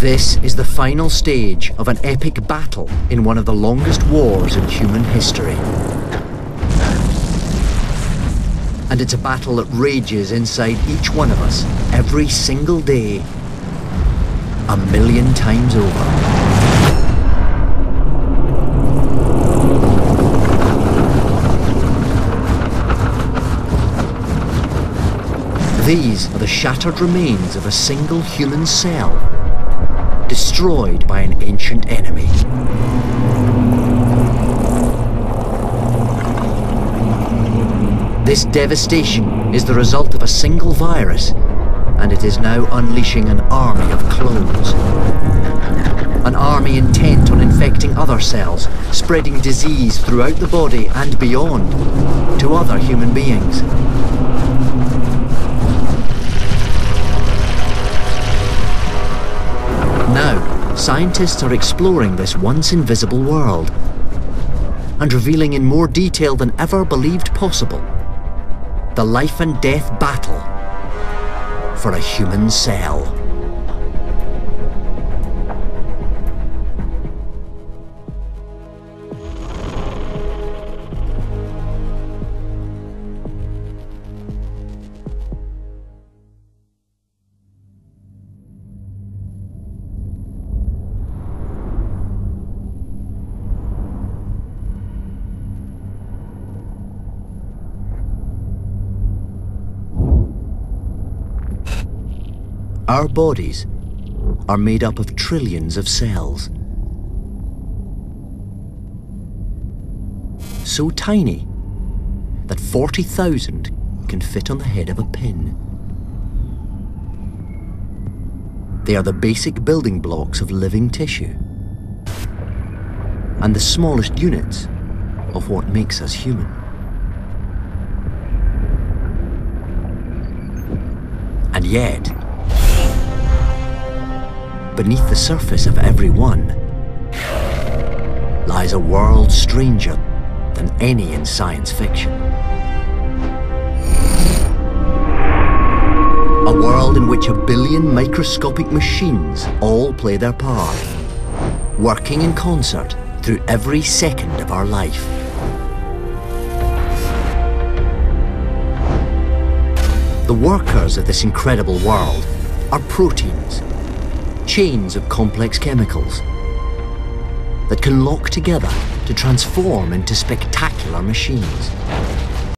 This is the final stage of an epic battle in one of the longest wars in human history. And it's a battle that rages inside each one of us every single day, a million times over. These are the shattered remains of a single human cell, destroyed by an ancient enemy. This devastation is the result of a single virus, and it is now unleashing an army of clones. An army intent on infecting other cells, spreading disease throughout the body and beyond to other human beings. Scientists are exploring this once invisible world and revealing in more detail than ever believed possible the life and death battle for a human cell. Our bodies are made up of trillions of cells. So tiny that 40,000 can fit on the head of a pin. They are the basic building blocks of living tissue and the smallest units of what makes us human. And yet, beneath the surface of every one lies a world stranger than any in science fiction. A world in which a billion microscopic machines all play their part, working in concert through every second of our life. The workers of this incredible world are proteins, chains of complex chemicals that can lock together to transform into spectacular machines.